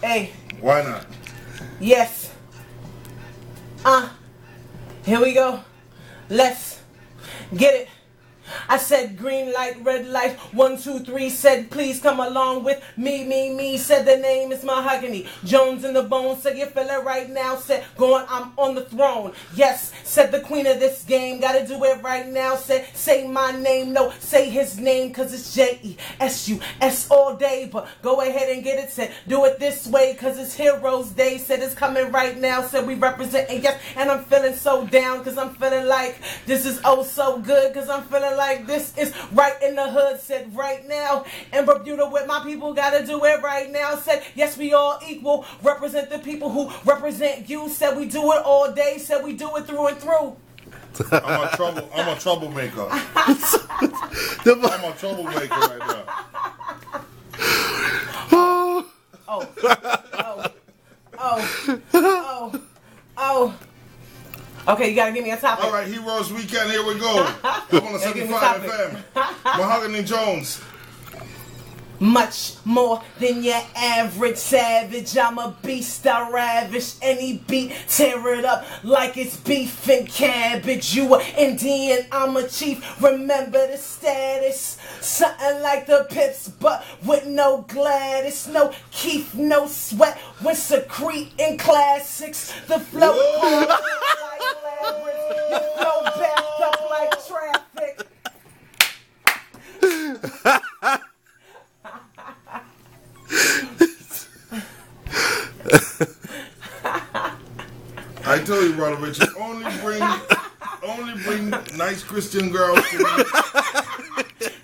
Hey. Why not? Yes. Uh. Here we go. Let's get it. I said green light, red light, one, two, three, said please come along with me, me, me, said the name is Mahogany. Jones in the bone, said you feel it right now, said going, I'm on the throne. Yes, said the queen of this game, gotta do it right now, said say my name, no, say his name, cause it's J-E-S-U-S all day, but go ahead and get it, said do it this way, cause it's Heroes Day, said it's coming right now, said we represent, and yes, and I'm feeling so down, cause I'm feeling like this is oh so good, cause I'm feeling like this is right in the hood. Said right now. And Bermuda with my people gotta do it right now. Said yes, we all equal. Represent the people who represent you. Said we do it all day. Said we do it through and through. I'm a trouble. I'm a troublemaker. I'm a troublemaker right now. Oh, oh, oh, oh, oh, oh. Okay, you gotta give me a topic. All right, Heroes Weekend. Here we go. I'm on the 75 FM. Mahogany Jones. Much more than your average savage. I'm a beast, I ravish any beat, tear it up like it's beef and cabbage. You a Indian, I'm a chief. Remember the status. Something like the pips, but with no Gladys, no Keith, no sweat. When secrete in classics, the flow like labyrinth. You flow backed up like traffic. I tell you, brother Richard, only bring only bring nice Christian girls to,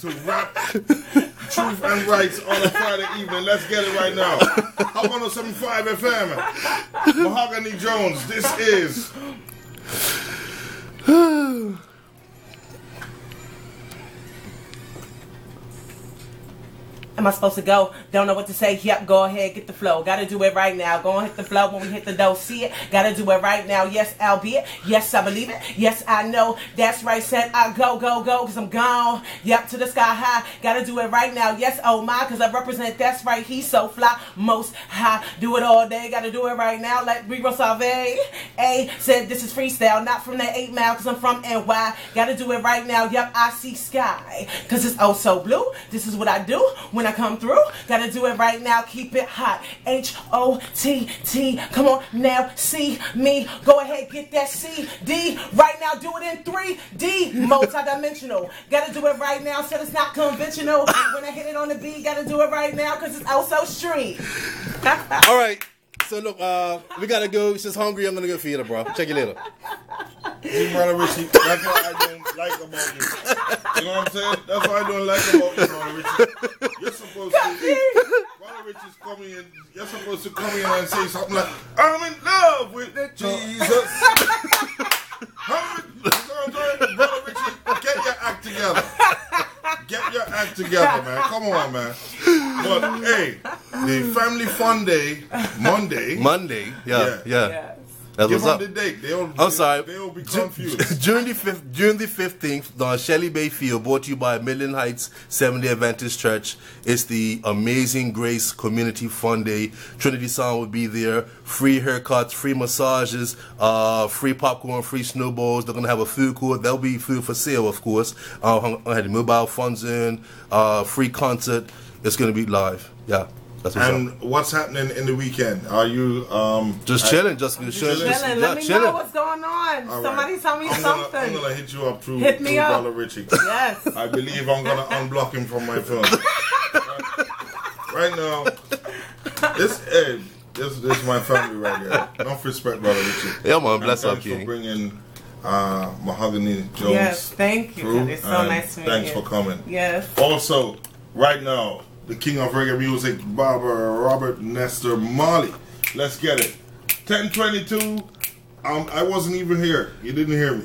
to rap truth and rights on a Friday evening. Let's get it right now. Hop on 75 FM. Mahogany Jones, this is Am I supposed to go? Don't know what to say. Yep, go ahead, get the flow. Gotta do it right now. Go and hit the flow when we hit the dough. See it? Gotta do it right now. Yes, albeit. Yes, I believe it. Yes, I know. That's right. Said I go, go, go, cause I'm gone. Yep, to the sky high. Gotta do it right now. Yes, oh my, cause I represent. That's right. He's so fly. Most high. Do it all day. Gotta do it right now. Like Rigo Salve. A said this is freestyle, not from that 8 mile, cause I'm from NY. Gotta do it right now. Yep, I see sky. Cause it's oh so blue. This is what I do when I come through. Gotta do it right now. Keep it hot. H O T T. Come on now. See me. Go ahead. Get that C D right now. Do it in 3D. Multi-dimensional. Gotta do it right now. So it's not conventional. When I hit it on the beat, gotta do it right now because it's also street. All right. So look, uh, we gotta go. She's hungry. I'm gonna go feed her, bro. Check you later. See, brother Richie, that's what I don't like about you. You know what I'm saying? That's what I don't like about you, brother Richie. You're supposed to, brother Richie's coming in. You're supposed to come in and say something like, "I'm in love with Jesus." I'm in, you know what I'm saying? Brother Richie, get your act together. Get your act together, man. Come on, man. But hey, the Family Fun Day, Monday. Monday. Yeah, Yeah. yeah. Yes. Give them up. the date. They'll, I'm sorry. They'll be Ju- confused. June the fifth, June the fifteenth, the Shelley Bay Field, brought to you by Million Heights Seventh Day Adventist Church. It's the Amazing Grace Community Fun Day. Trinity Sound will be there. Free haircuts, free massages, uh, free popcorn, free snowballs. They're gonna have a food court. There'll be food for sale, of course. Uh, I had the mobile phones in. Uh, free concert. It's gonna be live. Yeah, that's what's And up. what's happening in the weekend? Are you um Just I- chilling, just chilling. chilling. just- Chilling. yeah, Let me chilling. know what's going on. All Somebody right. tell me I'm something. Gonna, I'm gonna hit you up through, Hit me through up. Brother Richie. Yes. I believe I'm gonna unblock him from my phone. right now, this hey, this this is my family right here. Don't respect Brother Richie. Yeah, man, And bless up, thanks for bringing uh, Mahogany Jones. Yes, thank you. through, It's so nice to meet Thanks you. Thanks for coming. Yes. Also, right now, the king of reggae music, Barbara Robert Nesta Marley. Let's get it. 1022. Um, I wasn't even here. You didn't hear me.